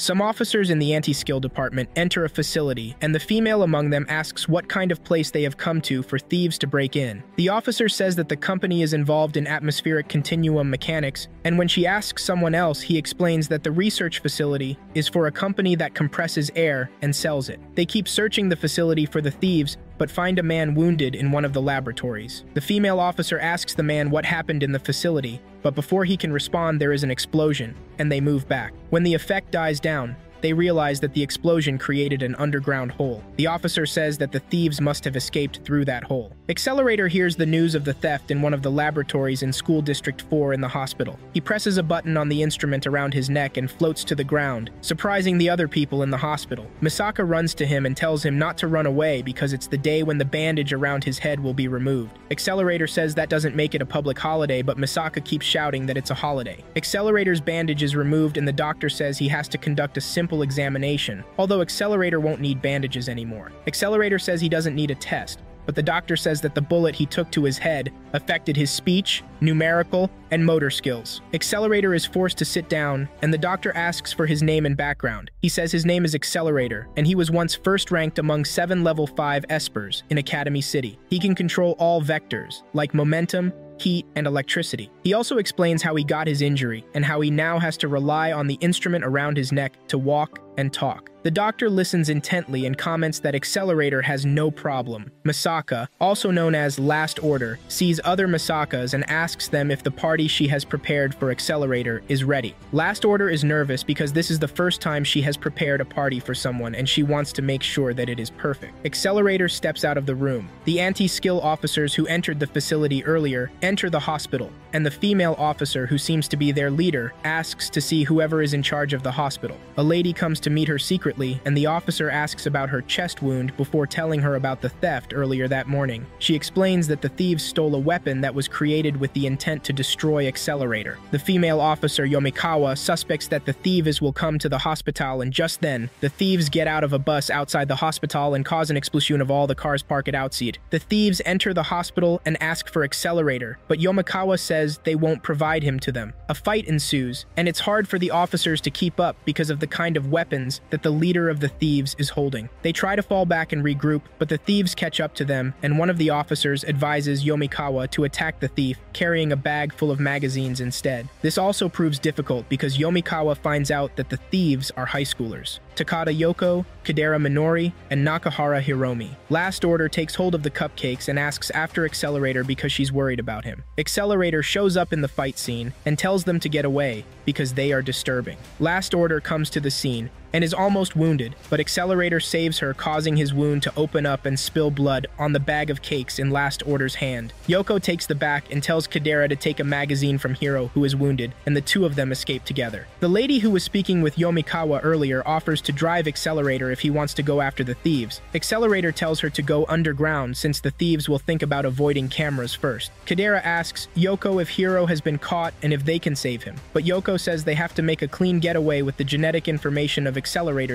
Some officers in the anti-skill department enter a facility, and the female among them asks what kind of place they have come to for thieves to break in. The officer says that the company is involved in atmospheric continuum mechanics, and when she asks someone else, he explains that the research facility is for a company that compresses air and sells it. They keep searching the facility for the thieves, but find a man wounded in one of the laboratories. The female officer asks the man what happened in the facility, but before he can respond, there is an explosion, and they move back. When the effect dies down, they realize that the explosion created an underground hole. The officer says that the thieves must have escaped through that hole. Accelerator hears the news of the theft in one of the laboratories in School District 4 in the hospital. He presses a button on the instrument around his neck and floats to the ground, surprising the other people in the hospital. Misaka runs to him and tells him not to run away because it's the day when the bandage around his head will be removed. Accelerator says that doesn't make it a public holiday, but Misaka keeps shouting that it's a holiday. Accelerator's bandage is removed and the doctor says he has to conduct a simple simple examination, although Accelerator won't need bandages anymore. Accelerator says he doesn't need a test, but the doctor says that the bullet he took to his head affected his speech, numerical, and motor skills. Accelerator is forced to sit down, and the doctor asks for his name and background. He says his name is Accelerator, and he was once first ranked among seven level 5 espers in Academy City. He can control all vectors, like momentum, heat, and electricity. He also explains how he got his injury and how he now has to rely on the instrument around his neck to walk and talk. The doctor listens intently and comments that Accelerator has no problem. Misaka, also known as Last Order, sees other Misakas and asks them if the party she has prepared for Accelerator is ready. Last Order is nervous because this is the first time she has prepared a party for someone and she wants to make sure that it is perfect. Accelerator steps out of the room. The anti-skill officers who entered the facility earlier enter the hospital, and the female officer who seems to be their leader asks to see whoever is in charge of the hospital. A lady comes to meet her secretly, and the officer asks about her chest wound before telling her about the theft earlier that morning. She explains that the thieves stole a weapon that was created with the intent to destroy Accelerator. The female officer Yomikawa suspects that the thieves will come to the hospital, and just then, the thieves get out of a bus outside the hospital and cause an explosion of all the cars parked outside. The thieves enter the hospital and ask for Accelerator, but Yomikawa says they won't provide him to them. A fight ensues, and it's hard for the officers to keep up because of the kind of weapons that the leader of the thieves is holding. They try to fall back and regroup, but the thieves catch up to them, and one of the officers advises Yomikawa to attack the thief, carrying a bag full of magazines instead. This also proves difficult because Yomikawa finds out that the thieves are high schoolers. Takada Yoko, Kadera Minori, and Nakahara Hiromi. Last Order takes hold of the cupcakes and asks after Accelerator because she's worried about him. Accelerator shows up in the fight scene and tells them to get away because they are disturbing. Last Order comes to the scene and is almost wounded, but Accelerator saves her, causing his wound to open up and spill blood on the bag of cakes in Last Order's hand. Yoko takes the back and tells Kadera to take a magazine from Hiro, who is wounded, and the two of them escape together. The lady who was speaking with Yomikawa earlier offers to drive Accelerator if he wants to go after the thieves. Accelerator tells her to go underground since the thieves will think about avoiding cameras first. Kadera asks Yoko if Hiro has been caught and if they can save him, but Yoko says they have to make a clean getaway with the genetic information of Accelerator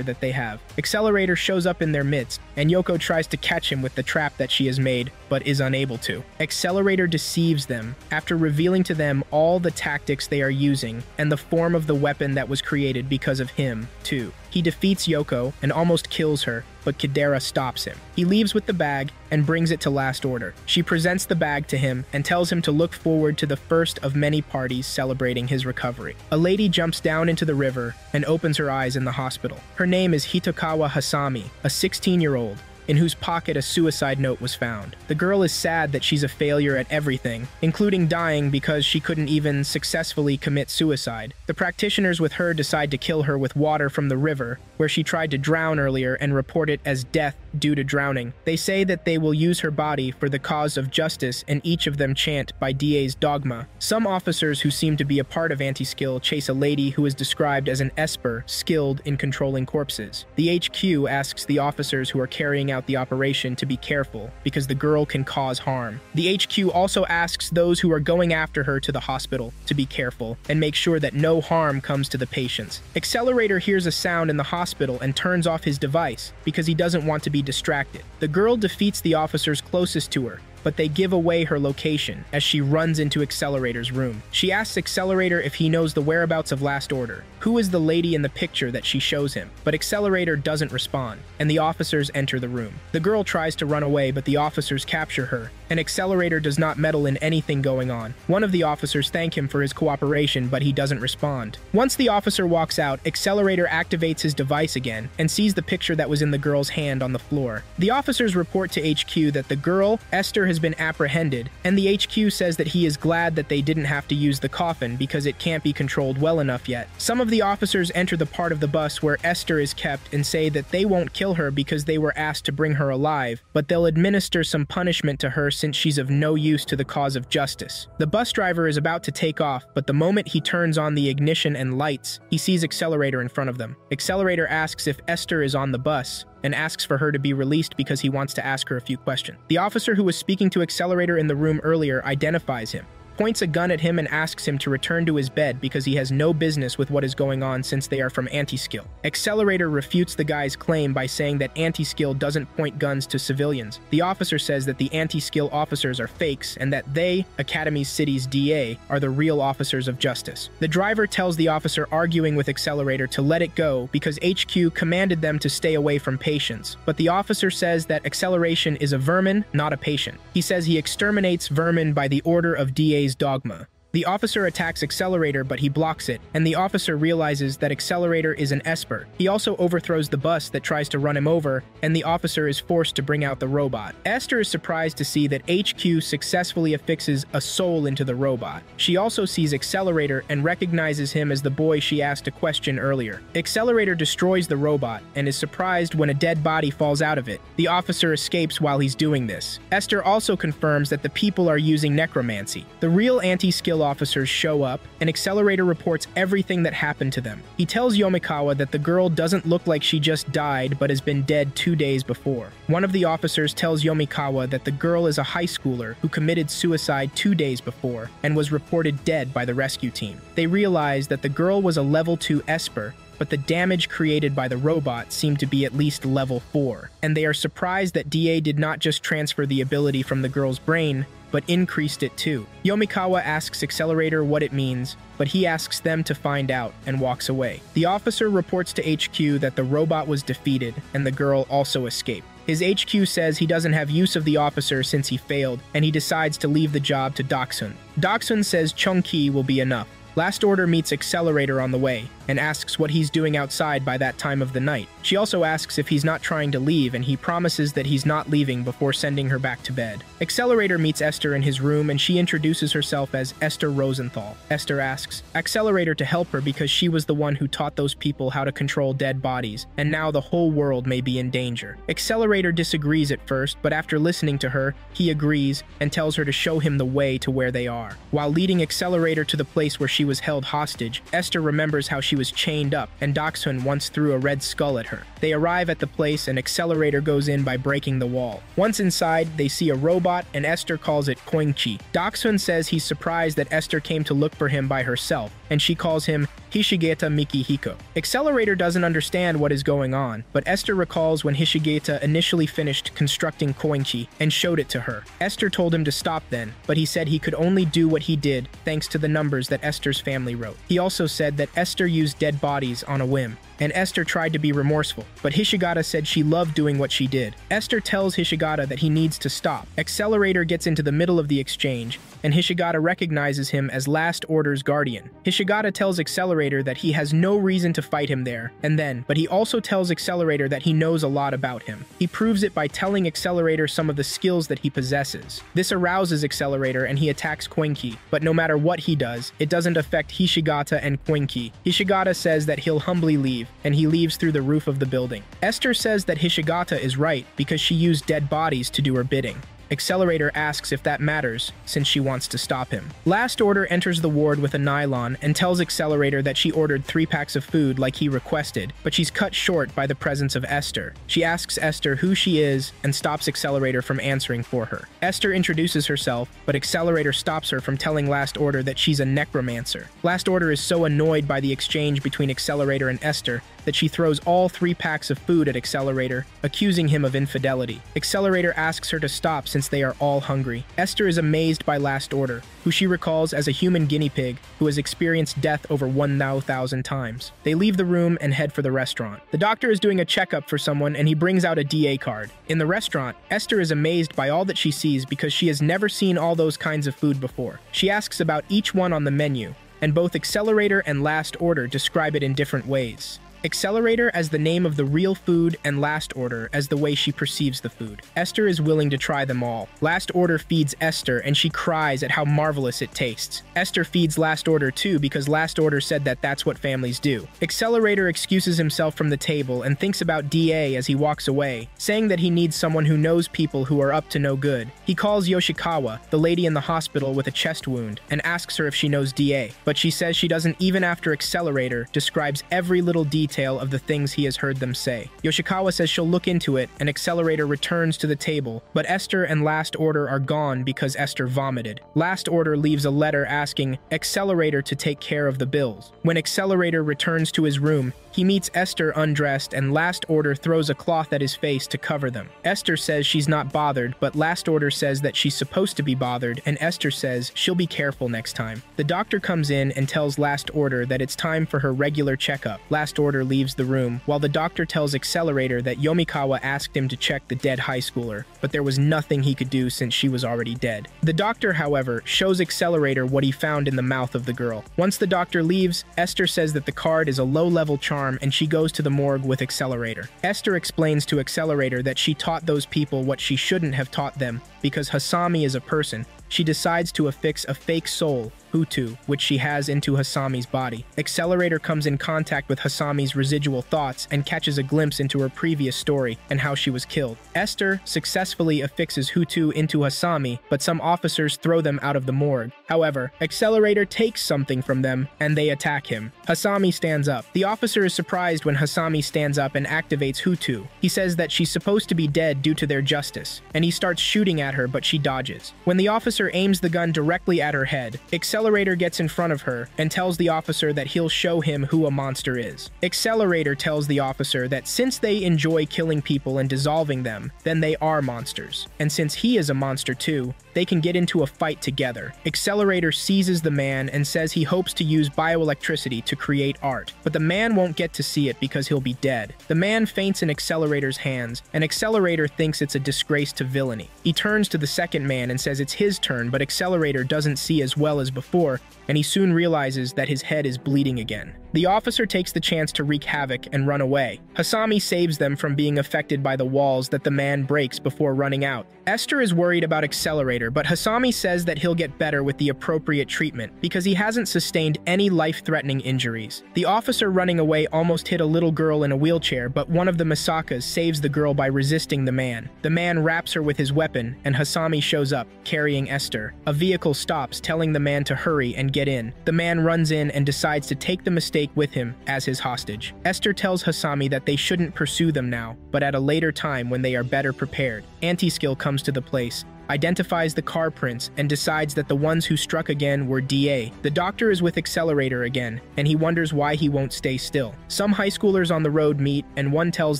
that they have. Accelerator shows up in their midst, and Yoko tries to catch him with the trap that she has made, but is unable to. Accelerator deceives them after revealing to them all the tactics they are using and the form of the weapon that was created because of him, too. He defeats Yoko and almost kills her, but Kadera stops him. He leaves with the bag and brings it to Last Order. She presents the bag to him and tells him to look forward to the first of many parties celebrating his recovery. A lady jumps down into the river and opens her eyes in the hospital. Her name is Hitokawa Hasami, a 16-year-old in whose pocket a suicide note was found. The girl is sad that she's a failure at everything, including dying because she couldn't even successfully commit suicide. The practitioners with her decide to kill her with water from the river, where she tried to drown earlier and report it as death due to drowning. They say that they will use her body for the cause of justice and each of them chant by DA's dogma. Some officers who seem to be a part of anti-skill chase a lady who is described as an esper skilled in controlling corpses. The HQ asks the officers who are carrying out the operation to be careful because the girl can cause harm. The HQ also asks those who are going after her to the hospital to be careful and make sure that no harm comes to the patients. Accelerator hears a sound in the hospital and turns off his device because he doesn't want to be distracted. The girl defeats the officers closest to her, but they give away her location as she runs into Accelerator's room. She asks Accelerator if he knows the whereabouts of Last Order, who is the lady in the picture that she shows him, but Accelerator doesn't respond, and the officers enter the room. The girl tries to run away, but the officers capture her, and Accelerator does not meddle in anything going on. One of the officers thank him for his cooperation, but he doesn't respond. Once the officer walks out, Accelerator activates his device again and sees the picture that was in the girl's hand on the floor. The officers report to HQ that the girl, Esther, has been apprehended, and the HQ says that he is glad that they didn't have to use the coffin because it can't be controlled well enough yet. Some of the officers enter the part of the bus where Esther is kept and say that they won't kill her because they were asked to bring her alive, but they'll administer some punishment to her since she's of no use to the cause of justice. The bus driver is about to take off, but the moment he turns on the ignition and lights, he sees Accelerator in front of them. Accelerator asks if Esther is on the bus, and asks for her to be released because he wants to ask her a few questions. The officer who was speaking to Accelerator in the room earlier identifies him points a gun at him and asks him to return to his bed because he has no business with what is going on since they are from Anti-Skill. Accelerator refutes the guy's claim by saying that Anti-Skill doesn't point guns to civilians. The officer says that the Anti-Skill officers are fakes and that they, Academy City's DA, are the real officers of justice. The driver tells the officer arguing with Accelerator to let it go because HQ commanded them to stay away from patients, but the officer says that Accelerator is a vermin, not a patient. He says he exterminates vermin by the order of DA dogma. The officer attacks Accelerator, but he blocks it, and the officer realizes that Accelerator is an Esper. He also overthrows the bus that tries to run him over, and the officer is forced to bring out the robot. Esther is surprised to see that HQ successfully affixes a soul into the robot. She also sees Accelerator and recognizes him as the boy she asked a question earlier. Accelerator destroys the robot and is surprised when a dead body falls out of it. The officer escapes while he's doing this. Esther also confirms that the people are using necromancy. The real anti-skill officers show up, and Accelerator reports everything that happened to them. He tells Yomikawa that the girl doesn't look like she just died but has been dead two days before. One of the officers tells Yomikawa that the girl is a high schooler who committed suicide two days before and was reported dead by the rescue team. They realize that the girl was a level 2 Esper but the damage created by the robot seemed to be at least level 4, and they are surprised that DA did not just transfer the ability from the girl's brain, but increased it too. Yomikawa asks Accelerator what it means, but he asks them to find out and walks away. The officer reports to HQ that the robot was defeated and the girl also escaped. His HQ says he doesn't have use of the officer since he failed, and he decides to leave the job to Dachshund. Dachshund says Chungki will be enough. Last Order meets Accelerator on the way, and asks what he's doing outside by that time of the night. She also asks if he's not trying to leave, and he promises that he's not leaving before sending her back to bed. Accelerator meets Esther in his room, and she introduces herself as Esther Rosenthal. Esther asks Accelerator to help her because she was the one who taught those people how to control dead bodies, and now the whole world may be in danger. Accelerator disagrees at first, but after listening to her, he agrees and tells her to show him the way to where they are. While leading Accelerator to the place where she was held hostage, Esther remembers how she she was chained up, and Dachshund once threw a red skull at her. They arrive at the place, and Accelerator goes in by breaking the wall. Once inside, they see a robot, and Esther calls it Koingchi. Dachshund says he's surprised that Esther came to look for him by herself, and she calls him Hishigata Mikihiko. Accelerator doesn't understand what is going on, but Esther recalls when Hishigata initially finished constructing Koingchi and showed it to her. Esther told him to stop then, but he said he could only do what he did thanks to the numbers that Esther's family wrote. He also said that Esther used dead bodies on a whim, and Esther tried to be remorseful, but Hishigata said she loved doing what she did. Esther tells Hishigata that he needs to stop. Accelerator gets into the middle of the exchange, and Hishigata recognizes him as Last Order's guardian. Hishigata tells Accelerator that he has no reason to fight him there, and then, but he also tells Accelerator that he knows a lot about him. He proves it by telling Accelerator some of the skills that he possesses. This arouses Accelerator and he attacks Koingki, but no matter what he does, it doesn't affect Hishigata and Koingki. Hishigata says that he'll humbly leave, and he leaves through the roof of the building. Esther says that Hishigata is right because she used dead bodies to do her bidding. Accelerator asks if that matters, since she wants to stop him. Last Order enters the ward with a nylon and tells Accelerator that she ordered three packs of food like he requested, but she's cut short by the presence of Esther. She asks Esther who she is and stops Accelerator from answering for her. Esther introduces herself, but Accelerator stops her from telling Last Order that she's a necromancer. Last Order is so annoyed by the exchange between Accelerator and Esther that she throws all three packs of food at Accelerator, accusing him of infidelity. Accelerator asks her to stop since they are all hungry. Esther is amazed by Last Order, who she recalls as a human guinea pig who has experienced death over 1,000 times. They leave the room and head for the restaurant. The doctor is doing a checkup for someone and he brings out a DA card. In the restaurant, Esther is amazed by all that she sees because she has never seen all those kinds of food before. She asks about each one on the menu, and both Accelerator and Last Order describe it in different ways. Accelerator as the name of the real food and Last Order as the way she perceives the food. Esther is willing to try them all. Last Order feeds Esther and she cries at how marvelous it tastes. Esther feeds Last Order too because Last Order said that that's what families do. Accelerator excuses himself from the table and thinks about DA as he walks away, saying that he needs someone who knows people who are up to no good. He calls Yoshikawa, the lady in the hospital with a chest wound, and asks her if she knows DA, but she says she doesn't even after Accelerator describes every little detail detail of the things he has heard them say. Yoshikawa says she'll look into it, and Accelerator returns to the table, but Esther and Last Order are gone because Esther vomited. Last Order leaves a letter asking Accelerator to take care of the bills. When Accelerator returns to his room, he meets Esther undressed, and Last Order throws a cloth at his face to cover them. Esther says she's not bothered, but Last Order says that she's supposed to be bothered, and Esther says she'll be careful next time. The doctor comes in and tells Last Order that it's time for her regular checkup. Last Order leaves the room, while the doctor tells Accelerator that Yomikawa asked him to check the dead high schooler, but there was nothing he could do since she was already dead. The doctor, however, shows Accelerator what he found in the mouth of the girl. Once the doctor leaves, Esther says that the card is a low-level charm and she goes to the morgue with Accelerator. Esther explains to Accelerator that she taught those people what she shouldn't have taught them because Hasami is a person. She decides to affix a fake soul Hutu, which she has into Hasami's body. Accelerator comes in contact with Hasami's residual thoughts and catches a glimpse into her previous story and how she was killed. Esther successfully affixes Hutu into Hasami, but some officers throw them out of the morgue. However, Accelerator takes something from them and they attack him. Hasami stands up. The officer is surprised when Hasami stands up and activates Hutu. He says that she's supposed to be dead due to their justice, and he starts shooting at her but she dodges. When the officer aims the gun directly at her head, Accelerator Accelerator gets in front of her and tells the officer that he'll show him who a monster is. Accelerator tells the officer that since they enjoy killing people and dissolving them, then they are monsters. And since he is a monster too, they can get into a fight together. Accelerator seizes the man and says he hopes to use bioelectricity to create art, but the man won't get to see it because he'll be dead. The man faints in Accelerator's hands, and Accelerator thinks it's a disgrace to villainy. He turns to the second man and says it's his turn, but Accelerator doesn't see as well as before, and he soon realizes that his head is bleeding again. The officer takes the chance to wreak havoc and run away. Hasami saves them from being affected by the walls that the man breaks before running out. Esther is worried about Accelerator, but Hasami says that he'll get better with the appropriate treatment because he hasn't sustained any life-threatening injuries. The officer running away almost hit a little girl in a wheelchair, but one of the Misakas saves the girl by resisting the man. The man wraps her with his weapon, and Hasami shows up, carrying Esther. A vehicle stops, telling the man to hurry and get in. The man runs in and decides to take the mistake with him as his hostage. Esther tells Hasami that they shouldn't pursue them now, but at a later time when they are better prepared. Anti-skill comes to the place, identifies the car prints, and decides that the ones who struck again were DA. The doctor is with Accelerator again, and he wonders why he won't stay still. Some high schoolers on the road meet, and one tells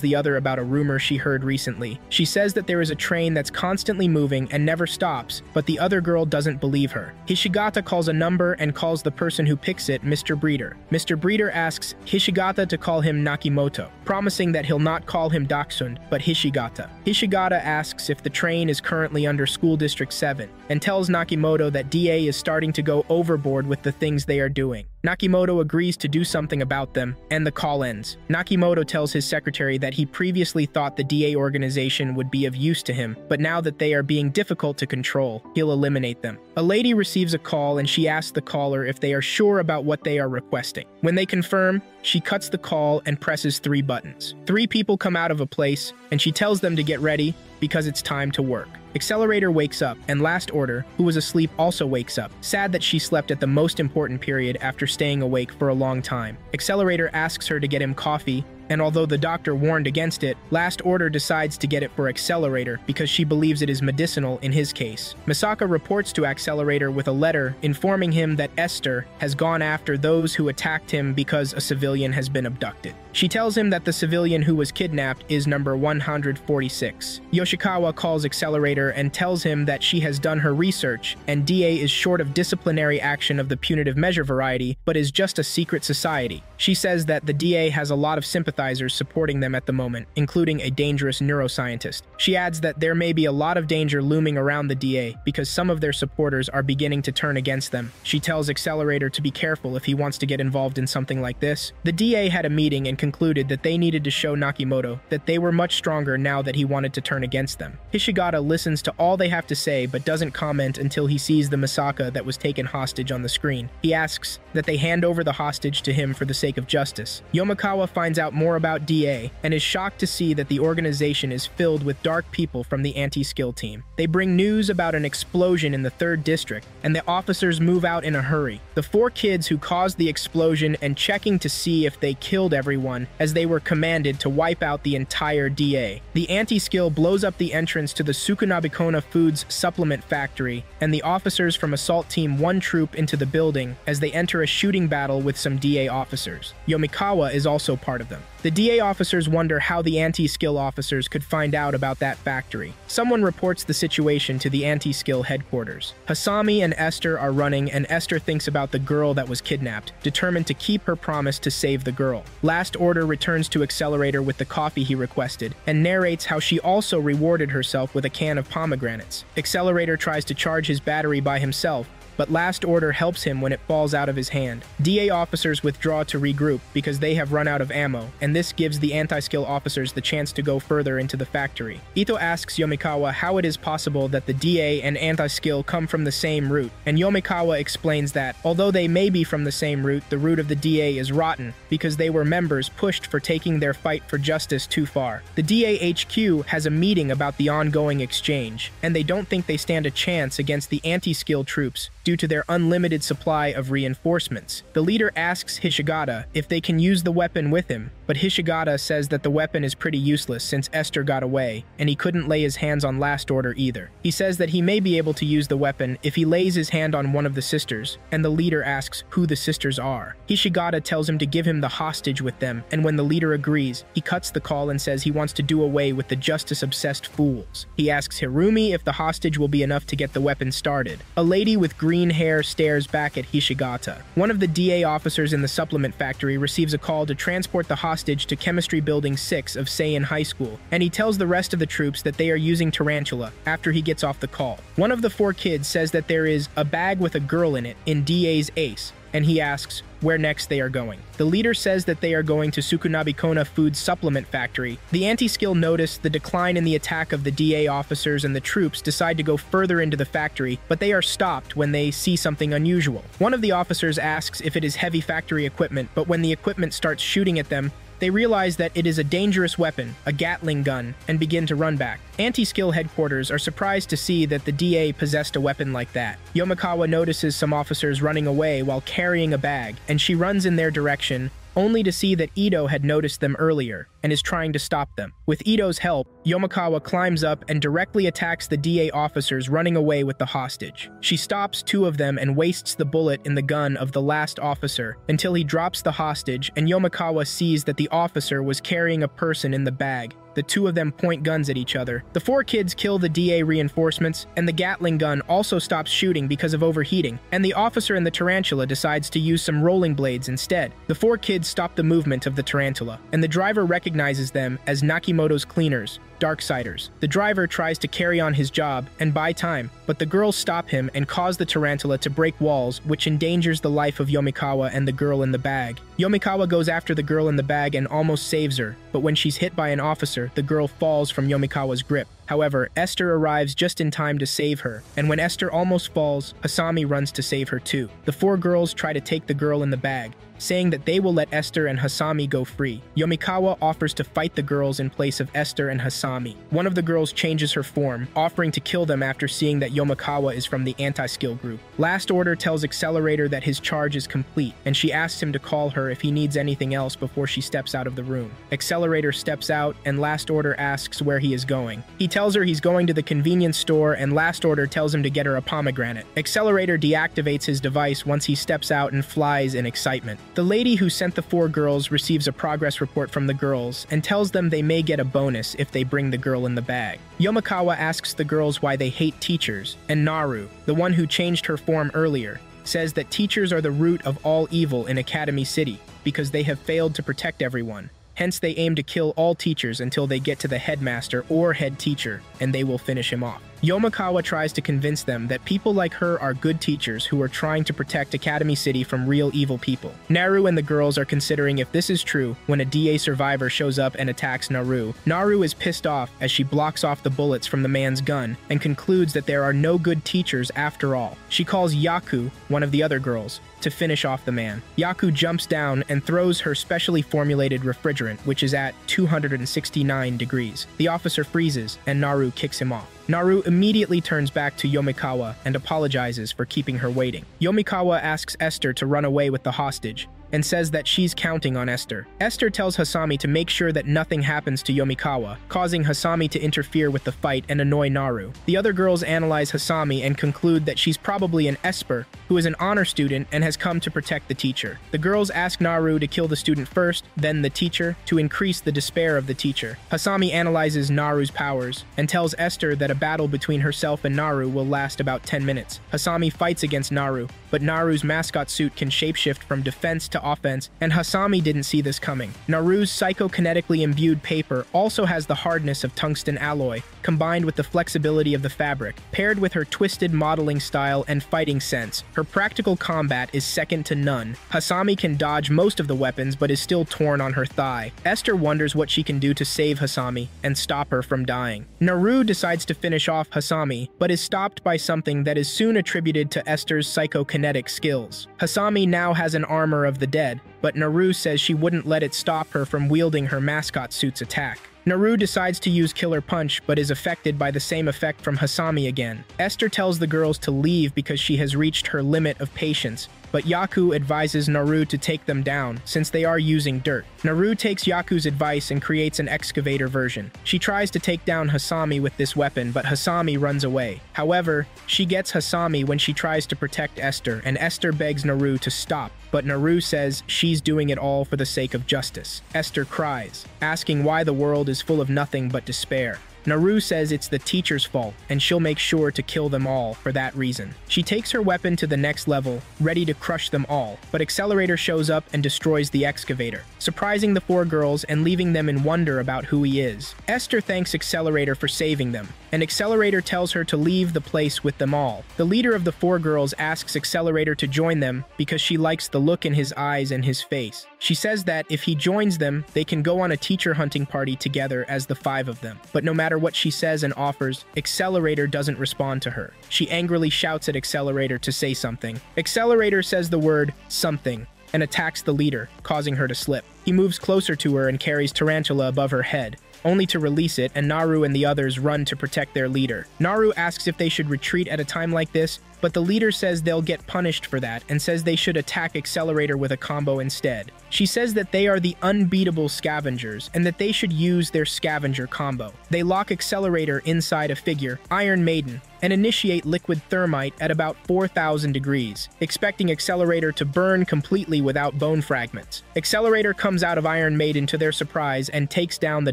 the other about a rumor she heard recently. She says that there is a train that's constantly moving and never stops, but the other girl doesn't believe her. Hishigata calls a number and calls the person who picks it Mr. Breeder. Mr. Breeder asks Hishigata to call him Nakimoto, promising that he'll not call him Dachshund, but Hishigata. Hishigata asks if the train is currently under School District 7 and tells Nakimoto that DA is starting to go overboard with the things they are doing. Nakimoto agrees to do something about them, and the call ends. Nakimoto tells his secretary that he previously thought the DA organization would be of use to him, but now that they are being difficult to control, he'll eliminate them. A lady receives a call and she asks the caller if they are sure about what they are requesting. When they confirm, she cuts the call and presses three buttons. Three people come out of a place, and she tells them to get ready because it's time to work. Accelerator wakes up, and Last Order, who was asleep, also wakes up, sad that she slept at the most important period after staying awake for a long time. Accelerator asks her to get him coffee, and although the doctor warned against it, Last Order decides to get it for Accelerator because she believes it is medicinal in his case. Misaka reports to Accelerator with a letter informing him that Esther has gone after those who attacked him because a civilian has been abducted. She tells him that the civilian who was kidnapped is number 146. Yoshikawa calls Accelerator and tells him that she has done her research, and DA is short of disciplinary action of the punitive measure variety, but is just a secret society. She says that the DA has a lot of sympathizers supporting them at the moment, including a dangerous neuroscientist. She adds that there may be a lot of danger looming around the DA because some of their supporters are beginning to turn against them. She tells Accelerator to be careful if he wants to get involved in something like this. The DA had a meeting and concluded that they needed to show Nakimoto that they were much stronger now that he wanted to turn against them. Hishigata listens to all they have to say but doesn't comment until he sees the Misaka that was taken hostage on the screen. He asks that they hand over the hostage to him for the sake of justice. Yomikawa finds out more about DA and is shocked to see that the organization is filled with dark people from the anti-skill team. They bring news about an explosion in the 3rd District, and the officers move out in a hurry. The four kids who caused the explosion and checking to see if they killed everyone as they were commanded to wipe out the entire DA. The anti-skill blows up the entrance to the Sukunabikona Foods supplement factory, and the officers from Assault Team 1 troop into the building as they enter a shooting battle with some DA officers officers. Yomikawa is also part of them. The DA officers wonder how the anti-skill officers could find out about that factory. Someone reports the situation to the anti-skill headquarters. Hasami and Esther are running and Esther thinks about the girl that was kidnapped, determined to keep her promise to save the girl. Last Order returns to Accelerator with the coffee he requested and narrates how she also rewarded herself with a can of pomegranates. Accelerator tries to charge his battery by himself, but Last Order helps him when it falls out of his hand. DA officers withdraw to regroup because they have run out of ammo, and this gives the anti-skill officers the chance to go further into the factory. Ito asks Yomikawa how it is possible that the DA and anti-skill come from the same root, and Yomikawa explains that, although they may be from the same root, the root of the DA is rotten, because they were members pushed for taking their fight for justice too far. The DA HQ has a meeting about the ongoing exchange, and they don't think they stand a chance against the anti-skill troops, due to their unlimited supply of reinforcements. The leader asks Hishigata if they can use the weapon with him, but Hishigata says that the weapon is pretty useless since Esther got away, and he couldn't lay his hands on Last Order either. He says that he may be able to use the weapon if he lays his hand on one of the sisters, and the leader asks who the sisters are. Hishigata tells him to give him the hostage with them, and when the leader agrees, he cuts the call and says he wants to do away with the justice-obsessed fools. He asks Hirumi if the hostage will be enough to get the weapon started. A lady with green green hair stares back at Hishigata. One of the DA officers in the supplement factory receives a call to transport the hostage to Chemistry Building 6 of Seiin High School, and he tells the rest of the troops that they are using Tarantula after he gets off the call. One of the four kids says that there is a bag with a girl in it in DA's ace, and he asks, where next they are going. The leader says that they are going to Sukunabikona Food Supplement Factory. The anti-skill notice the decline in the attack of the DA officers and the troops decide to go further into the factory, but they are stopped when they see something unusual. One of the officers asks if it is heavy factory equipment, but when the equipment starts shooting at them, they realize that it is a dangerous weapon, a Gatling gun, and begin to run back. Anti-skill headquarters are surprised to see that the DA possessed a weapon like that. Yomikawa notices some officers running away while carrying a bag, and she runs in their direction, only to see that Ito had noticed them earlier and is trying to stop them. With Ito's help, Yomikawa climbs up and directly attacks the DA officers running away with the hostage. She stops two of them and wastes the bullet in the gun of the last officer until he drops the hostage and Yomikawa sees that the officer was carrying a person in the bag. The two of them point guns at each other. The four kids kill the DA reinforcements, and the Gatling gun also stops shooting because of overheating, and the officer in the tarantula decides to use some rolling blades instead. The four kids stop the movement of the tarantula, and the driver recognizes them as Nakimoto's cleaners, Darksiders. The driver tries to carry on his job and buy time, but the girls stop him and cause the tarantula to break walls, which endangers the life of Yomikawa and the girl in the bag. Yomikawa goes after the girl in the bag and almost saves her, but when she's hit by an officer, the girl falls from Yomikawa's grip. However, Esther arrives just in time to save her, and when Esther almost falls, Hasami runs to save her too. The four girls try to take the girl in the bag, saying that they will let Esther and Hasami go free. Yomikawa offers to fight the girls in place of Esther and Hasami. One of the girls changes her form, offering to kill them after seeing that Yomikawa is from the anti-skill group. Last Order tells Accelerator that his charge is complete, and she asks him to call her if he needs anything else before she steps out of the room. Accelerator steps out, and Last Order asks where he is going. He tells her he's going to the convenience store, and Last Order tells him to get her a pomegranate. Accelerator deactivates his device once he steps out and flies in excitement. The lady who sent the four girls receives a progress report from the girls and tells them they may get a bonus if they bring the girl in the bag. Yomikawa asks the girls why they hate teachers, and Naru, the one who changed her form earlier, says that teachers are the root of all evil in Academy City because they have failed to protect everyone. Hence, they aim to kill all teachers until they get to the headmaster or head teacher, and they will finish him off. Yomikawa tries to convince them that people like her are good teachers who are trying to protect Academy City from real evil people. Naru and the girls are considering if this is true when a DA survivor shows up and attacks Naru. Naru is pissed off as she blocks off the bullets from the man's gun and concludes that there are no good teachers after all. She calls Yaku, one of the other girls, to finish off the man. Yaku jumps down and throws her specially formulated refrigerant, which is at 269 degrees. The officer freezes, and Naru kicks him off. Naru immediately turns back to Yomikawa and apologizes for keeping her waiting. Yomikawa asks Esther to run away with the hostage, and says that she's counting on Esther. Esther tells Hasami to make sure that nothing happens to Yomikawa, causing Hasami to interfere with the fight and annoy Naru. The other girls analyze Hasami and conclude that she's probably an Esper, who is an honor student and has come to protect the teacher. The girls ask Naru to kill the student first, then the teacher, to increase the despair of the teacher. Hasami analyzes Naru's powers and tells Esther that a battle between herself and Naru will last about 10 minutes. Hasami fights against Naru, but Naru's mascot suit can shapeshift from defense to offense, and Hasami didn't see this coming. Naru's psychokinetically imbued paper also has the hardness of tungsten alloy, combined with the flexibility of the fabric. Paired with her twisted modeling style and fighting sense, her practical combat is second to none. Hasami can dodge most of the weapons but is still torn on her thigh. Esther wonders what she can do to save Hasami and stop her from dying. Naru decides to finish off Hasami, but is stopped by something that is soon attributed to Esther's psychokinetic skills. Hasami now has an armor of the dead, but Naru says she wouldn't let it stop her from wielding her mascot suit's attack. Naru decides to use Killer Punch, but is affected by the same effect from Hasami again. Esther tells the girls to leave because she has reached her limit of patience, but Yaku advises Naru to take them down, since they are using dirt. Naru takes Yaku's advice and creates an excavator version. She tries to take down Hasami with this weapon, but Hasami runs away. However, she gets Hasami when she tries to protect Esther, and Esther begs Naru to stop, but Naru says she's doing it all for the sake of justice. Esther cries, asking why the world is full of nothing but despair. Naru says it's the teacher's fault, and she'll make sure to kill them all for that reason. She takes her weapon to the next level, ready to crush them all, but Accelerator shows up and destroys the excavator, surprising the four girls and leaving them in wonder about who he is. Esther thanks Accelerator for saving them, and Accelerator tells her to leave the place with them all. The leader of the four girls asks Accelerator to join them because she likes the look in his eyes and his face. She says that if he joins them, they can go on a teacher hunting party together as the five of them. But no matter what she says and offers, Accelerator doesn't respond to her. She angrily shouts at Accelerator to say something. Accelerator says the word something and attacks the leader, causing her to slip. He moves closer to her and carries Tarantula above her head, only to release it, and Naru and the others run to protect their leader. Naru asks if they should retreat at a time like this, but the leader says they'll get punished for that and says they should attack Accelerator with a combo instead. She says that they are the unbeatable scavengers and that they should use their scavenger combo. They lock Accelerator inside a figure, Iron Maiden, and initiate liquid thermite at about 4,000 degrees, expecting Accelerator to burn completely without bone fragments. Accelerator comes out of Iron Maiden to their surprise and takes down the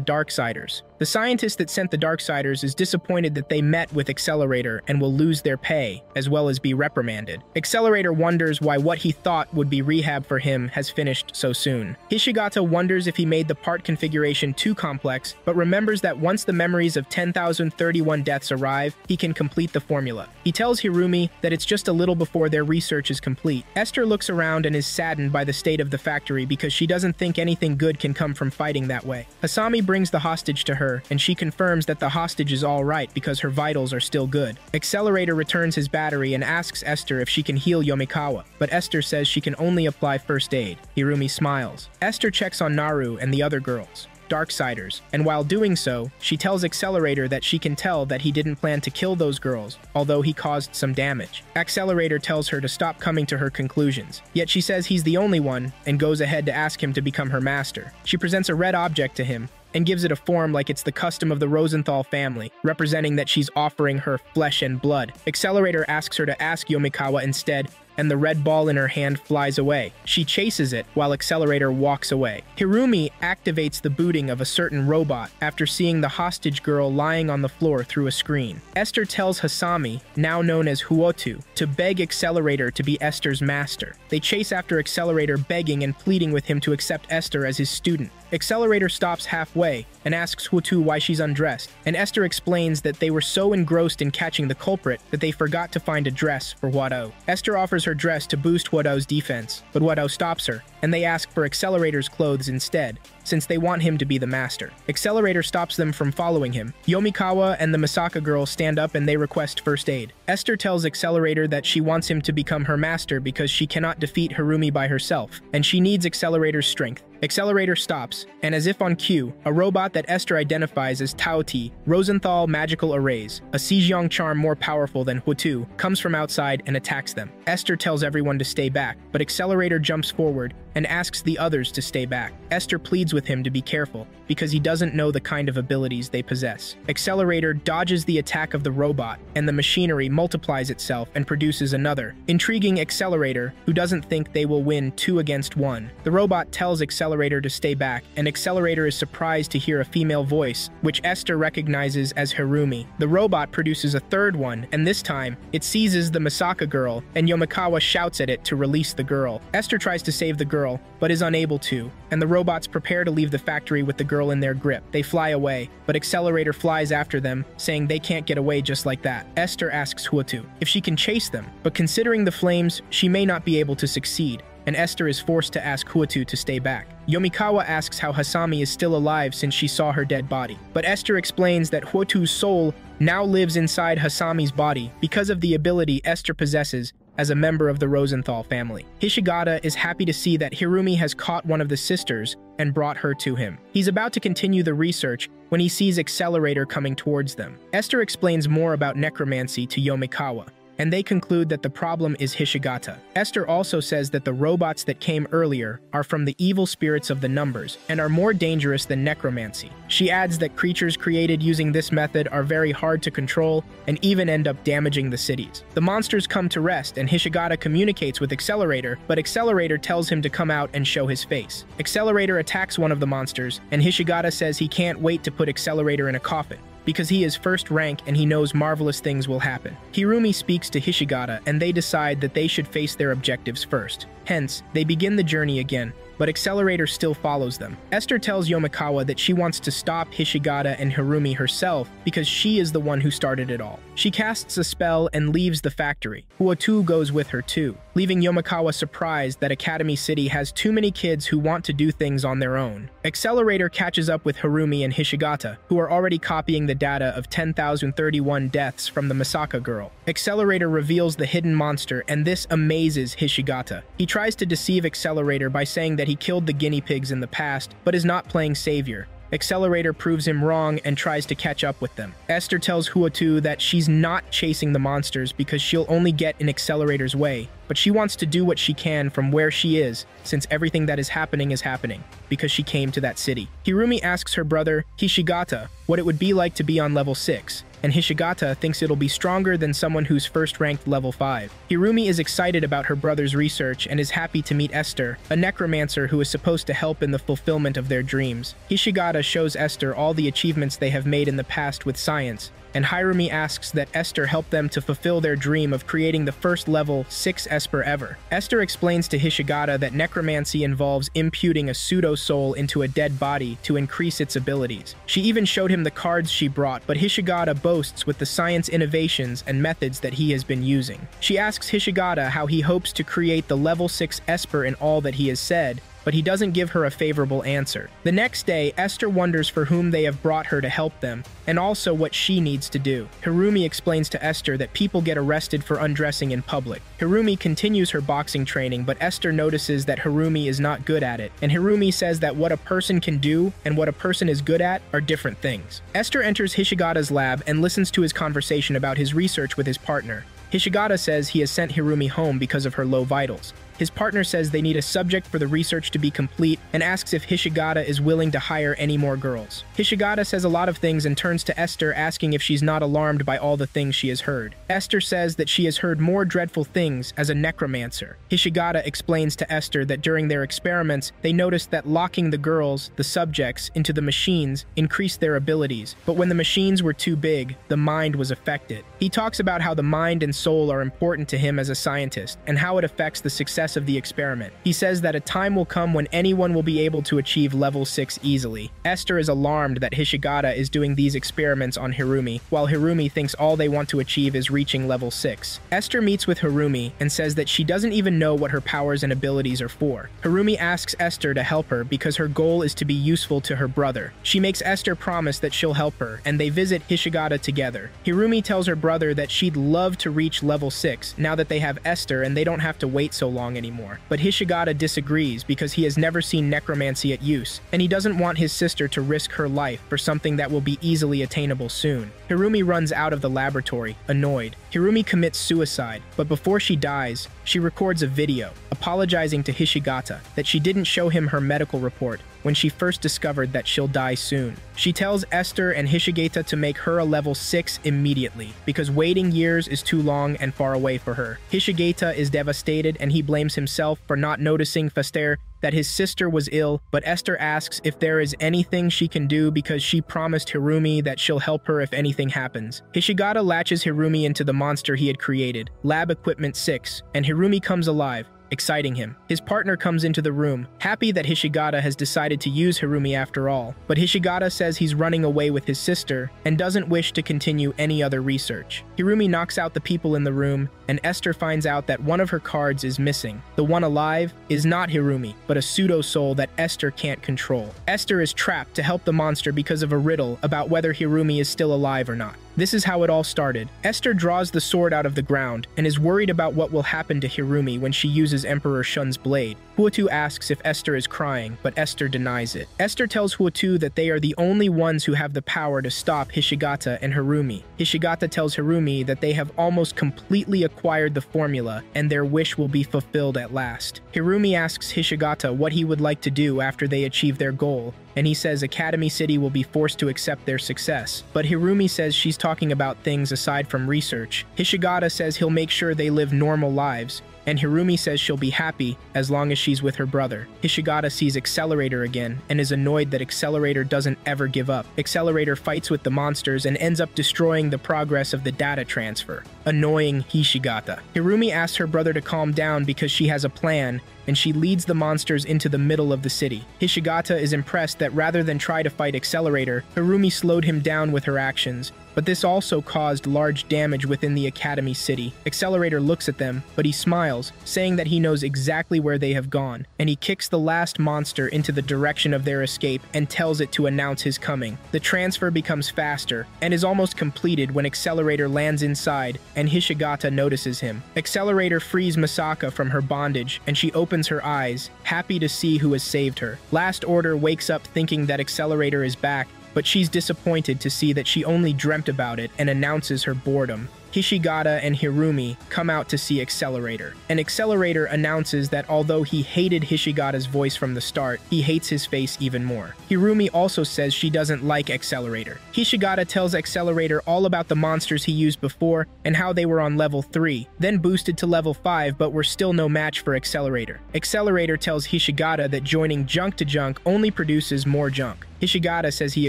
Darksiders. The scientist that sent the Darksiders is disappointed that they met with Accelerator and will lose their pay, as well as be reprimanded. Accelerator wonders why what he thought would be rehab for him has finished so soon. Hishigata wonders if he made the part configuration too complex, but remembers that once the memories of 10,031 deaths arrive, he can complete the formula. He tells Hirumi that it's just a little before their research is complete. Esther looks around and is saddened by the state of the factory because she doesn't think anything good can come from fighting that way. Hasami brings the hostage to her her, and she confirms that the hostage is alright because her vitals are still good. Accelerator returns his battery and asks Esther if she can heal Yomikawa, but Esther says she can only apply first aid. Hirumi smiles. Esther checks on Naru and the other girls. Darksiders, and while doing so, she tells Accelerator that she can tell that he didn't plan to kill those girls, although he caused some damage. Accelerator tells her to stop coming to her conclusions, yet she says he's the only one and goes ahead to ask him to become her master. She presents a red object to him, and gives it a form like it's the custom of the Rosenthal family, representing that she's offering her flesh and blood. Accelerator asks her to ask Yomikawa instead and the red ball in her hand flies away. She chases it while Accelerator walks away. Hirumi activates the booting of a certain robot after seeing the hostage girl lying on the floor through a screen. Esther tells Hasami, now known as Huotu, to beg Accelerator to be Esther's master. They chase after Accelerator begging and pleading with him to accept Esther as his student. Accelerator stops halfway and asks Huotu why she's undressed, and Esther explains that they were so engrossed in catching the culprit that they forgot to find a dress for Huado. Esther offers her dress to boost Huado's defense, but Huado stops her, and they ask for Accelerator's clothes instead, since they want him to be the master. Accelerator stops them from following him. Yomikawa and the Misaka girl stand up and they request first aid. Esther tells Accelerator that she wants him to become her master because she cannot defeat Harumi by herself, and she needs Accelerator's strength. Accelerator stops, and as if on cue, a robot that Esther identifies as Taoti, Rosenthal Magical Arrays, a Xijiang charm more powerful than Huotu, comes from outside and attacks them. Esther tells everyone to stay back, but Accelerator jumps forward and asks the others to stay back. Esther pleads with him to be careful, because he doesn't know the kind of abilities they possess. Accelerator dodges the attack of the robot, and the machinery multiplies itself and produces another. Intriguing Accelerator, who doesn't think they will win two against one. The robot tells Accelerator to stay back, and Accelerator is surprised to hear a female voice, which Esther recognizes as Harumi. The robot produces a third one, and this time, it seizes the Misaka girl, and Yomikawa shouts at it to release the girl. Esther tries to save the girl, but is unable to, and the robots prepare to leave the factory with the girl in their grip. They fly away, but Accelerator flies after them, saying they can't get away just like that. Esther asks Huotu if she can chase them, but considering the flames, she may not be able to succeed, and Esther is forced to ask Huotu to stay back. Yomikawa asks how Hasami is still alive since she saw her dead body, but Esther explains that Huotu's soul now lives inside Hasami's body because of the ability Esther possesses as a member of the Rosenthal family. Hishigata is happy to see that Hirumi has caught one of the sisters and brought her to him. He's about to continue the research when he sees Accelerator coming towards them. Esther explains more about necromancy to Yomikawa, and they conclude that the problem is Hishigata. Esther also says that the robots that came earlier are from the evil spirits of the numbers and are more dangerous than necromancy. She adds that creatures created using this method are very hard to control and even end up damaging the cities. The monsters come to rest and Hishigata communicates with Accelerator, but Accelerator tells him to come out and show his face. Accelerator attacks one of the monsters, and Hishigata says he can't wait to put Accelerator in a coffin because he is first rank and he knows marvelous things will happen. Hirumi speaks to Hishigata and they decide that they should face their objectives first. Hence, they begin the journey again, but Accelerator still follows them. Esther tells Yomikawa that she wants to stop Hishigata and Hirumi herself because she is the one who started it all. She casts a spell and leaves the factory. Huotu goes with her too, leaving Yomikawa surprised that Academy City has too many kids who want to do things on their own. Accelerator catches up with Harumi and Hishigata, who are already copying the data of 10,031 deaths from the Misaka girl. Accelerator reveals the hidden monster, and this amazes Hishigata. He tries to deceive Accelerator by saying that he killed the guinea pigs in the past, but is not playing Savior. Accelerator proves him wrong and tries to catch up with them. Esther tells Huotu that she's not chasing the monsters because she'll only get in Accelerator's way, but she wants to do what she can from where she is, since everything that is happening is happening, because she came to that city. Hirumi asks her brother, Hishigata, what it would be like to be on level 6, and Hishigata thinks it'll be stronger than someone who's first ranked level 5. Hirumi is excited about her brother's research and is happy to meet Esther, a necromancer who is supposed to help in the fulfillment of their dreams. Hishigata shows Esther all the achievements they have made in the past with science, and Hirumi asks that Esther help them to fulfill their dream of creating the first level 6 Esper ever. Esther explains to Hishigata that necromancy involves imputing a pseudo-soul into a dead body to increase its abilities. She even showed him the cards she brought, but Hishigata boasts with the science innovations and methods that he has been using. She asks Hishigata how he hopes to create the level 6 Esper in all that he has said, but he doesn't give her a favorable answer. The next day, Esther wonders for whom they have brought her to help them, and also what she needs to do. Hirumi explains to Esther that people get arrested for undressing in public. Hirumi continues her boxing training, but Esther notices that Hirumi is not good at it, and Hirumi says that what a person can do and what a person is good at are different things. Esther enters Hishigata's lab and listens to his conversation about his research with his partner. Hishigata says he has sent Hirumi home because of her low vitals. His partner says they need a subject for the research to be complete and asks if Hishigata is willing to hire any more girls. Hishigata says a lot of things and turns to Esther asking if she's not alarmed by all the things she has heard. Esther says that she has heard more dreadful things as a necromancer. Hishigata explains to Esther that during their experiments, they noticed that locking the girls, the subjects, into the machines increased their abilities, but when the machines were too big, the mind was affected. He talks about how the mind and soul are important to him as a scientist and how it affects the success success of the experiment. He says that a time will come when anyone will be able to achieve level 6 easily. Esther is alarmed that Hishigata is doing these experiments on Hirumi, while Hirumi thinks all they want to achieve is reaching level 6. Esther meets with Hirumi and says that she doesn't even know what her powers and abilities are for. Hirumi asks Esther to help her because her goal is to be useful to her brother. She makes Esther promise that she'll help her, and they visit Hishigata together. Hirumi tells her brother that she'd love to reach level 6 now that they have Esther and they don't have to wait so long anymore. But Hishigata disagrees because he has never seen necromancy at use, and he doesn't want his sister to risk her life for something that will be easily attainable soon. Hirumi runs out of the laboratory, annoyed. Hirumi commits suicide, but before she dies, she records a video, apologizing to Hishigata that she didn't show him her medical report when she first discovered that she'll die soon. She tells Esther and Hishigata to make her a level 6 immediately, because waiting years is too long and far away for her. Hishigata is devastated and he blames himself for not noticing Faster that his sister was ill, but Esther asks if there is anything she can do because she promised Hirumi that she'll help her if anything happens. Hishigata latches Hirumi into the monster he had created, Lab Equipment 6, and Hirumi comes alive, exciting him. His partner comes into the room, happy that Hishigata has decided to use Hirumi after all, but Hishigata says he's running away with his sister and doesn't wish to continue any other research. Hirumi knocks out the people in the room, and Esther finds out that one of her cards is missing. The one alive is not Hirumi, but a pseudo-soul that Esther can't control. Esther is trapped to help the monster because of a riddle about whether Hirumi is still alive or not. This is how it all started. Esther draws the sword out of the ground and is worried about what will happen to Hirumi when she uses Emperor Shun's blade. Huotu asks if Esther is crying, but Esther denies it. Esther tells Huotu that they are the only ones who have the power to stop Hishigata and Hirumi. Hishigata tells Hirumi that they have almost completely acquired the formula and their wish will be fulfilled at last. Hirumi asks Hishigata what he would like to do after they achieve their goal, and he says Academy City will be forced to accept their success. But Hirumi says she's talking about things aside from research. Hishigata says he'll make sure they live normal lives, and Hirumi says she'll be happy as long as she's with her brother. Hishigata sees Accelerator again and is annoyed that Accelerator doesn't ever give up. Accelerator fights with the monsters and ends up destroying the progress of the data transfer, annoying Hishigata. Hirumi asks her brother to calm down because she has a plan and she leads the monsters into the middle of the city. Hishigata is impressed that rather than try to fight Accelerator, Hirumi slowed him down with her actions, but this also caused large damage within the Academy City. Accelerator looks at them, but he smiles, saying that he knows exactly where they have gone, and he kicks the last monster into the direction of their escape and tells it to announce his coming. The transfer becomes faster, and is almost completed when Accelerator lands inside, and Hishigata notices him. Accelerator frees Misaka from her bondage, and she opens her eyes, happy to see who has saved her. Last Order wakes up thinking that Accelerator is back, but she's disappointed to see that she only dreamt about it and announces her boredom. Hishigata and Hirumi come out to see Accelerator, and Accelerator announces that although he hated Hishigata's voice from the start, he hates his face even more. Hirumi also says she doesn't like Accelerator. Hishigata tells Accelerator all about the monsters he used before and how they were on level 3, then boosted to level 5 but were still no match for Accelerator. Accelerator tells Hishigata that joining junk to junk only produces more junk. Hishigata says he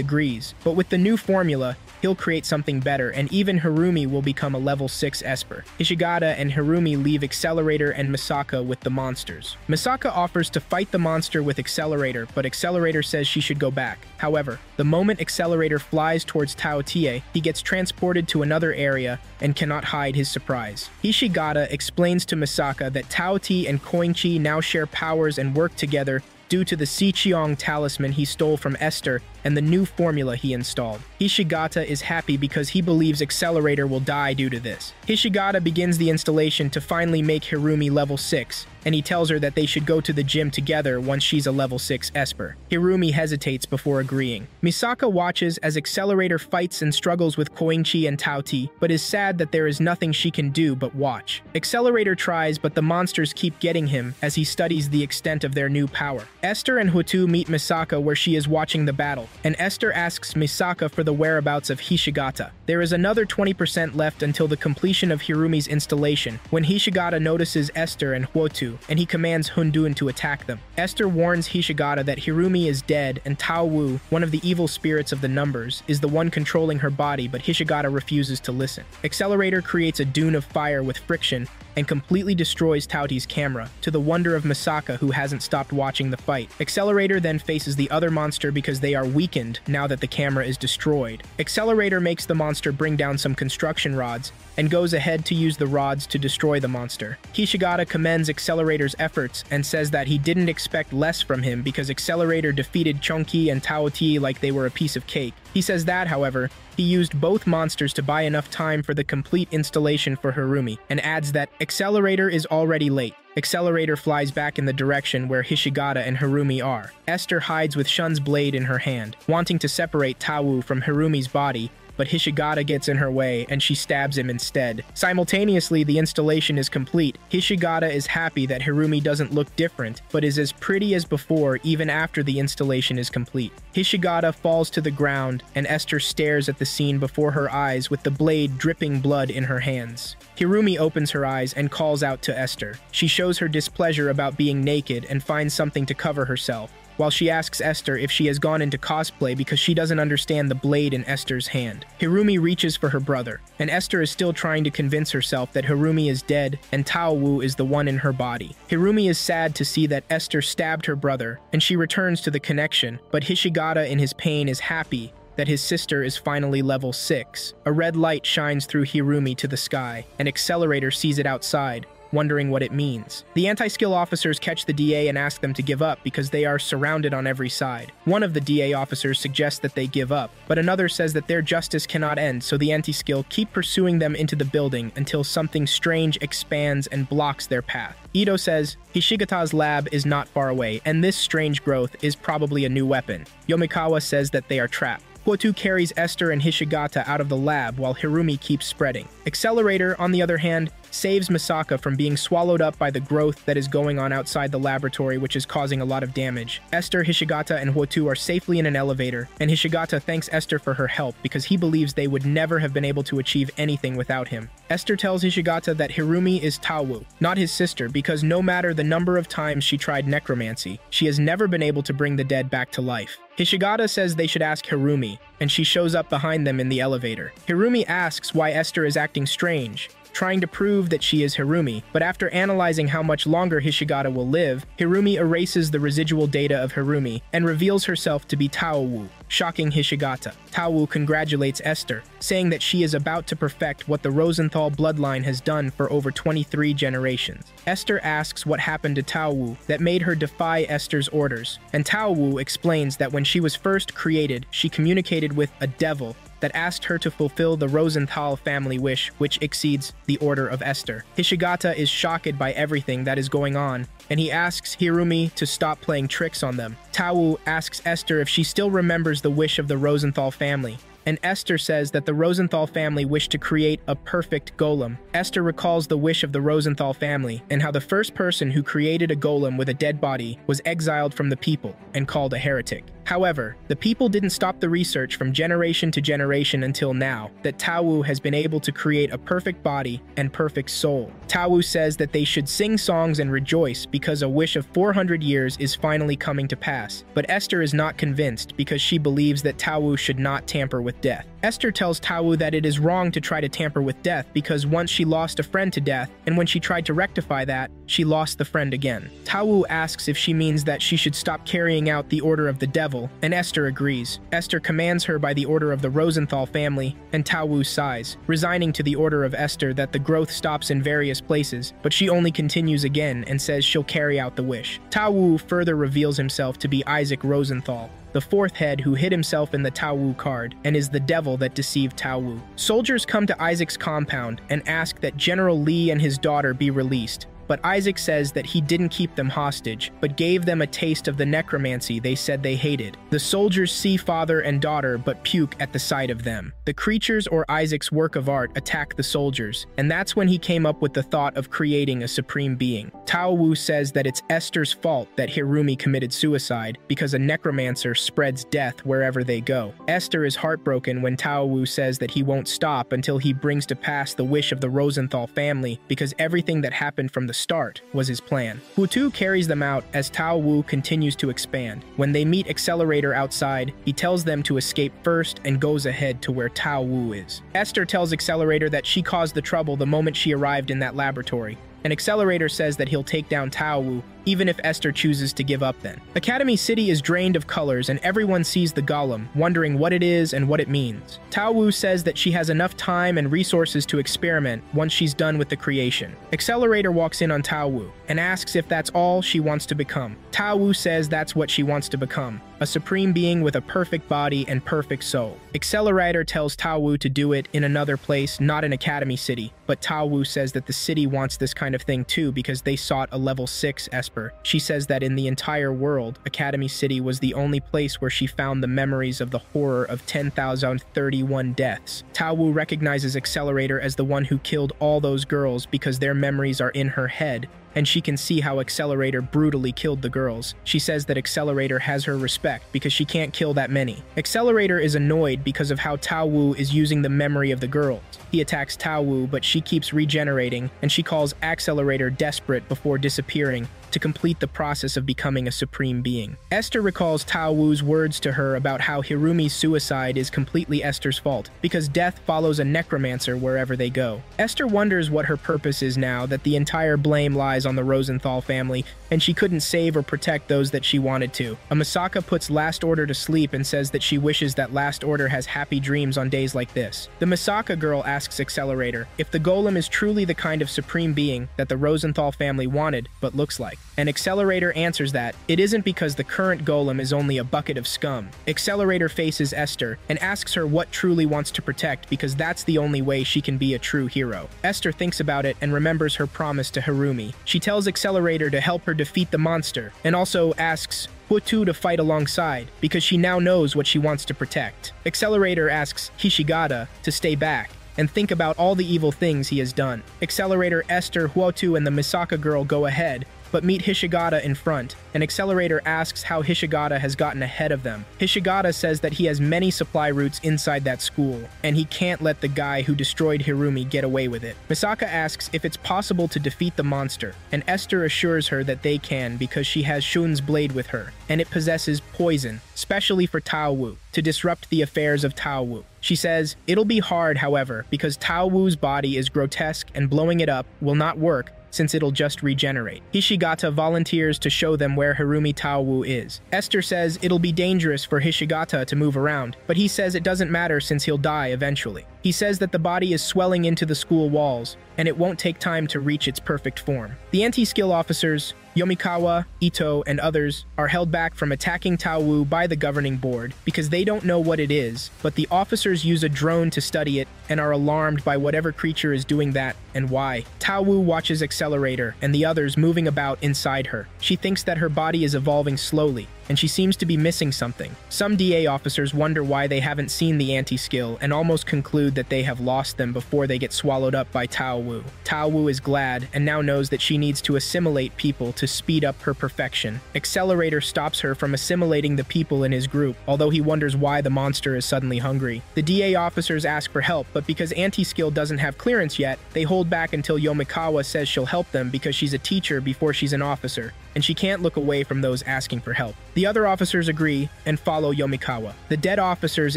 agrees, but with the new formula, he'll create something better, and even Hirumi will become a level 6 Esper. Hishigata and Hirumi leave Accelerator and Misaka with the monsters. Misaka offers to fight the monster with Accelerator, but Accelerator says she should go back. However, the moment Accelerator flies towards Taotie, he gets transported to another area and cannot hide his surprise. Hishigata explains to Misaka that Taotie and Koinchi now share powers and work together due to the Siqiong talisman he stole from Esther and the new formula he installed. Hishigata is happy because he believes Accelerator will die due to this. Hishigata begins the installation to finally make Hirumi level 6, and he tells her that they should go to the gym together once she's a level 6 Esper. Hirumi hesitates before agreeing. Misaka watches as Accelerator fights and struggles with Koinchi and Taotie, but is sad that there is nothing she can do but watch. Accelerator tries, but the monsters keep getting him as he studies the extent of their new power. Esther and Hutu meet Misaka where she is watching the battle, and Esther asks Misaka for the whereabouts of Hishigata. There is another 20% left until the completion of Hirumi's installation, when Hishigata notices Esther and Huotu and he commands Hundun to attack them. Esther warns Hishigata that Hirumi is dead and Tao Wu, one of the evil spirits of the numbers, is the one controlling her body, but Hishigata refuses to listen. Accelerator creates a dune of fire with friction and completely destroys Taotie's camera, to the wonder of Misaka who hasn't stopped watching the fight. Accelerator then faces the other monster because they are weakened now that the camera is destroyed. Accelerator makes the monster bring down some construction rods, and goes ahead to use the rods to destroy the monster. Hishigata commends Accelerator's efforts and says that he didn't expect less from him because Accelerator defeated Chunky and Taotie like they were a piece of cake. He says that, however, he used both monsters to buy enough time for the complete installation for Hirumi, and adds that Accelerator is already late. Accelerator flies back in the direction where Hishigata and Hirumi are. Esther hides with Shun's blade in her hand, wanting to separate Tawu from Hirumi's body, but Hishigata gets in her way and she stabs him instead. Simultaneously, the installation is complete. Hishigata is happy that Hirumi doesn't look different, but is as pretty as before even after the installation is complete. Hishigata falls to the ground, and Esther stares at the scene before her eyes with the blade dripping blood in her hands. Hirumi opens her eyes and calls out to Esther. She shows her displeasure about being naked and finds something to cover herself while she asks Esther if she has gone into cosplay because she doesn't understand the blade in Esther's hand. Hirumi reaches for her brother, and Esther is still trying to convince herself that Hirumi is dead and Tao Wu is the one in her body. Hirumi is sad to see that Esther stabbed her brother, and she returns to the connection, but Hishigata in his pain is happy that his sister is finally level 6. A red light shines through Hirumi to the sky, and Accelerator sees it outside, wondering what it means. The anti-skill officers catch the DA and ask them to give up because they are surrounded on every side. One of the DA officers suggests that they give up, but another says that their justice cannot end, so the anti-skill keep pursuing them into the building until something strange expands and blocks their path. Ito says, Hishigata's lab is not far away, and this strange growth is probably a new weapon. Yomikawa says that they are trapped. Gotu carries Esther and Hishigata out of the lab while Hirumi keeps spreading. Accelerator, on the other hand, saves Misaka from being swallowed up by the growth that is going on outside the laboratory which is causing a lot of damage. Esther, Hishigata, and Huotu are safely in an elevator, and Hishigata thanks Esther for her help because he believes they would never have been able to achieve anything without him. Esther tells Hishigata that Hirumi is Tawu, not his sister, because no matter the number of times she tried necromancy, she has never been able to bring the dead back to life. Hishigata says they should ask Hirumi, and she shows up behind them in the elevator. Hirumi asks why Esther is acting strange, trying to prove that she is Hirumi, but after analyzing how much longer Hishigata will live, Hirumi erases the residual data of Hirumi and reveals herself to be Taowu, shocking Hishigata. Taowu congratulates Esther, saying that she is about to perfect what the Rosenthal bloodline has done for over 23 generations. Esther asks what happened to Taowu that made her defy Esther's orders, and Taowu explains that when she was first created, she communicated with a devil that asked her to fulfill the Rosenthal family wish, which exceeds the Order of Esther. Hishigata is shocked by everything that is going on, and he asks Hirumi to stop playing tricks on them. Tawu asks Esther if she still remembers the wish of the Rosenthal family, and Esther says that the Rosenthal family wished to create a perfect golem. Esther recalls the wish of the Rosenthal family and how the first person who created a golem with a dead body was exiled from the people and called a heretic. However, the people didn't stop the research from generation to generation until now that Tawu has been able to create a perfect body and perfect soul. Tawu says that they should sing songs and rejoice because a wish of 400 years is finally coming to pass. But Esther is not convinced because she believes that Tawu should not tamper with death. Esther tells Tawu that it is wrong to try to tamper with death because once she lost a friend to death, and when she tried to rectify that, she lost the friend again. Tawu asks if she means that she should stop carrying out the order of the devil, and Esther agrees. Esther commands her by the order of the Rosenthal family, and Tawu sighs, resigning to the order of Esther that the growth stops in various places, but she only continues again and says she'll carry out the wish. Tawu further reveals himself to be Isaac Rosenthal, the fourth head who hid himself in the Tawu card and is the devil that deceived Tawu. Soldiers come to Isaac's compound and ask that General Lee and his daughter be released, but Isaac says that he didn't keep them hostage, but gave them a taste of the necromancy they said they hated. The soldiers see father and daughter but puke at the sight of them. The creatures or Isaac's work of art attack the soldiers, and that's when he came up with the thought of creating a supreme being. Tao Wu says that it's Esther's fault that Hirumi committed suicide because a necromancer spreads death wherever they go. Esther is heartbroken when Tao Wu says that he won't stop until he brings to pass the wish of the Rosenthal family because everything that happened from the the start was his plan. Hutu carries them out as Tao Wu continues to expand. When they meet Accelerator outside, he tells them to escape first and goes ahead to where Tao Wu is. Esther tells Accelerator that she caused the trouble the moment she arrived in that laboratory, and Accelerator says that he'll take down Tao Wu even if Esther chooses to give up then. Academy City is drained of colors and everyone sees the golem, wondering what it is and what it means. Tao Wu says that she has enough time and resources to experiment once she's done with the creation. Accelerator walks in on Tao Wu and asks if that's all she wants to become. Tao Wu says that's what she wants to become, a supreme being with a perfect body and perfect soul. Accelerator tells Tao Wu to do it in another place, not in Academy City, but Tao Wu says that the city wants this kind of thing too because they sought a level 6 Esper. She says that in the entire world, Academy City was the only place where she found the memories of the horror of 10,031 deaths. Tao Wu recognizes Accelerator as the one who killed all those girls because their memories are in her head, and she can see how Accelerator brutally killed the girls. She says that Accelerator has her respect because she can't kill that many. Accelerator is annoyed because of how Tao Wu is using the memory of the girls. He attacks Tao Wu, but she keeps regenerating, and she calls Accelerator desperate before disappearing, to complete the process of becoming a supreme being. Esther recalls Tao Wu's words to her about how Hirumi's suicide is completely Esther's fault, because death follows a necromancer wherever they go. Esther wonders what her purpose is now that the entire blame lies on the Rosenthal family, and she couldn't save or protect those that she wanted to. A Misaka puts Last Order to sleep and says that she wishes that Last Order has happy dreams on days like this. The Misaka girl asks Accelerator if the Golem is truly the kind of supreme being that the Rosenthal family wanted, but looks like. And Accelerator answers that it isn't because the current golem is only a bucket of scum. Accelerator faces Esther and asks her what truly wants to protect because that's the only way she can be a true hero. Esther thinks about it and remembers her promise to Harumi. She tells Accelerator to help her defeat the monster and also asks Hutu to fight alongside because she now knows what she wants to protect. Accelerator asks Hishigata to stay back and think about all the evil things he has done. Accelerator, Esther, Huotu, and the Misaka girl go ahead, but meet Hishigata in front, An Accelerator asks how Hishigata has gotten ahead of them. Hishigata says that he has many supply routes inside that school, and he can't let the guy who destroyed Hirumi get away with it. Misaka asks if it's possible to defeat the monster, and Esther assures her that they can because she has Shun's blade with her, and it possesses poison, specially for Tao Wu, to disrupt the affairs of Tao Wu. She says, It'll be hard, however, because Tao Wu's body is grotesque and blowing it up will not work since it'll just regenerate. Hishigata volunteers to show them where Harumi Taowu is. Esther says it'll be dangerous for Hishigata to move around, but he says it doesn't matter since he'll die eventually. He says that the body is swelling into the school walls, and it won't take time to reach its perfect form. The anti-skill officers, Yomikawa, Ito, and others are held back from attacking Tao Wu by the governing board because they don't know what it is, but the officers use a drone to study it and are alarmed by whatever creature is doing that and why. Tao Wu watches Accelerator and the others moving about inside her. She thinks that her body is evolving slowly, and she seems to be missing something. Some DA officers wonder why they haven't seen the anti-skill and almost conclude that they have lost them before they get swallowed up by Tao Wu. Tao Wu is glad and now knows that she needs to assimilate people to speed up her perfection. Accelerator stops her from assimilating the people in his group, although he wonders why the monster is suddenly hungry. The DA officers ask for help, but because anti-skill doesn't have clearance yet, they hold back until Yomikawa says she'll help them because she's a teacher before she's an officer, and she can't look away from those asking for help. The other officers agree and follow Yomikawa. The dead officers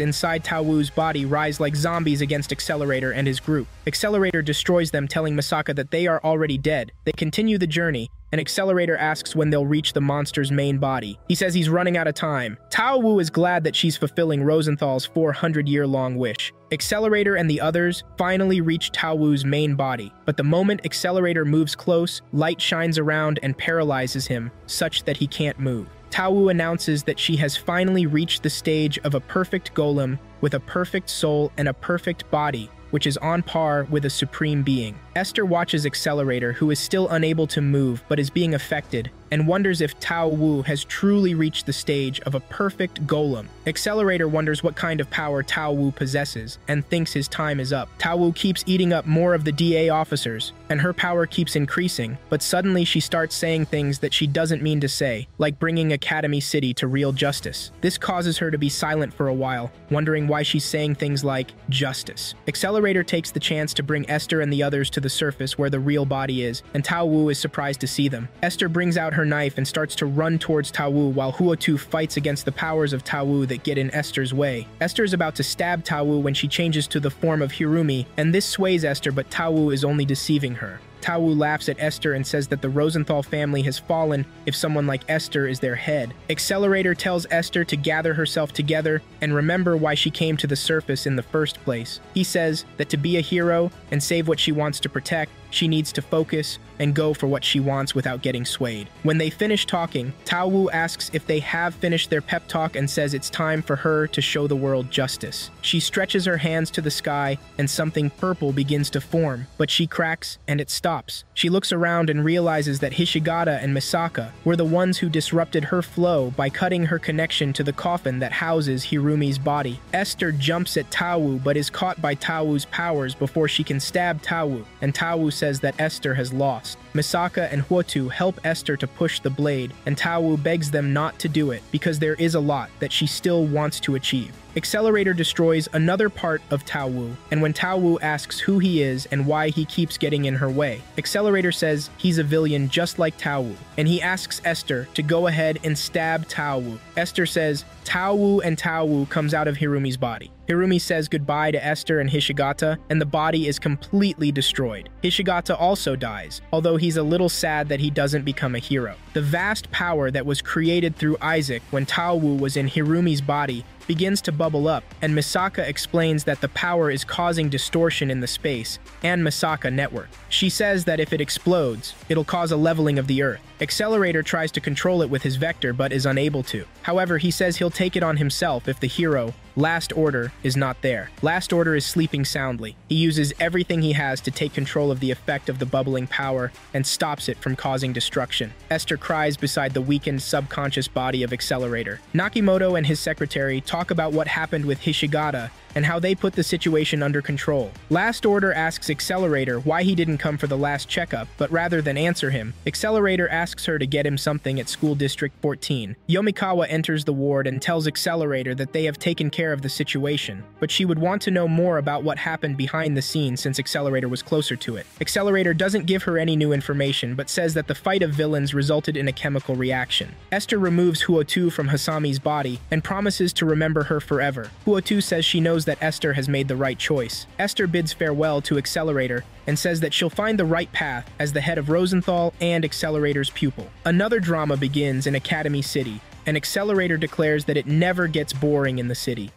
inside Tao Wu's body rise like zombies against Accelerator and his group. Accelerator destroys them, telling Misaka that they are already dead. They continue the journey, and Accelerator asks when they'll reach the monster's main body. He says he's running out of time. Tao Wu is glad that she's fulfilling Rosenthal's 400-year-long wish. Accelerator and the others finally reach Tao Wu's main body, but the moment Accelerator moves close, light shines around and paralyzes him, such that he can't move. Tao Wu announces that she has finally reached the stage of a perfect golem with a perfect soul and a perfect body, which is on par with a supreme being. Esther watches Accelerator, who is still unable to move but is being affected, and wonders if Tao Wu has truly reached the stage of a perfect golem. Accelerator wonders what kind of power Tao Wu possesses and thinks his time is up. Tao Wu keeps eating up more of the DA officers, and her power keeps increasing, but suddenly she starts saying things that she doesn't mean to say, like bringing Academy City to real justice. This causes her to be silent for a while, wondering why she's saying things like justice. Accelerator takes the chance to bring Esther and the others to the surface where the real body is, and Tao Wu is surprised to see them. Esther brings out her knife and starts to run towards Tao Wu while Huotu fights against the powers of Tao Wu that get in Esther's way. Esther is about to stab Tao Wu when she changes to the form of Hirumi, and this sways Esther but Tao Wu is only deceiving her. Tao Wu laughs at Esther and says that the Rosenthal family has fallen if someone like Esther is their head. Accelerator tells Esther to gather herself together and remember why she came to the surface in the first place. He says that to be a hero and save what she wants to protect, she needs to focus and go for what she wants without getting swayed. When they finish talking, Tao Wu asks if they have finished their pep talk and says it's time for her to show the world justice. She stretches her hands to the sky and something purple begins to form, but she cracks and it stops. She looks around and realizes that Hishigata and Misaka were the ones who disrupted her flow by cutting her connection to the coffin that houses Hirumi's body. Esther jumps at Tao Wu but is caught by Tao Wu's powers before she can stab Tao Wu, and Tao Wu says that Esther has lost. Misaka and Huotu help Esther to push the blade, and Taowu begs them not to do it because there is a lot that she still wants to achieve. Accelerator destroys another part of Taowu, and when Taowu asks who he is and why he keeps getting in her way, Accelerator says he's a villain just like Taowu, and he asks Esther to go ahead and stab Taowu. Esther says Taowu and Taowu comes out of Hirumi's body. Hirumi says goodbye to Esther and Hishigata, and the body is completely destroyed. Hishigata also dies, although he's a little sad that he doesn't become a hero. The vast power that was created through Isaac when Tao Wu was in Hirumi's body begins to bubble up, and Misaka explains that the power is causing distortion in the space and Misaka network. She says that if it explodes, it'll cause a leveling of the Earth. Accelerator tries to control it with his vector but is unable to. However, he says he'll take it on himself if the hero, Last Order, is not there. Last Order is sleeping soundly. He uses everything he has to take control of the effect of the bubbling power and stops it from causing destruction. Esther cries beside the weakened subconscious body of Accelerator. Nakimoto and his secretary talk about what happened with Hishigata and how they put the situation under control. Last Order asks Accelerator why he didn't come for the last checkup, but rather than answer him, Accelerator asks her to get him something at School District 14. Yomikawa enters the ward and tells Accelerator that they have taken care of the situation, but she would want to know more about what happened behind the scenes since Accelerator was closer to it. Accelerator doesn't give her any new information, but says that the fight of villains resulted in a chemical reaction. Esther removes Huotu from Hasami's body and promises to remember her forever. Huotu says she knows that Esther has made the right choice. Esther bids farewell to Accelerator and says that she'll find the right path as the head of Rosenthal and Accelerator's pupil. Another drama begins in Academy City, and Accelerator declares that it never gets boring in the city.